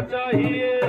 चाहिए